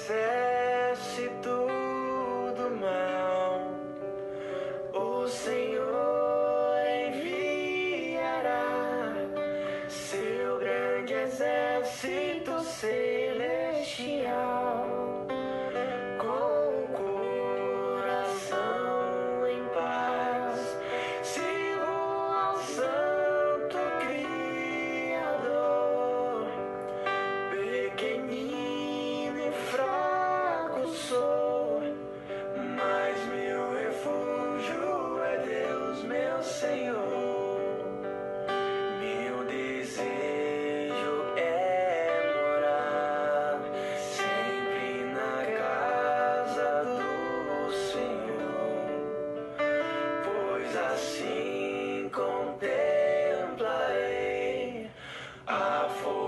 Exército do mal, o Senhor enviará seu grande exército. Ser love for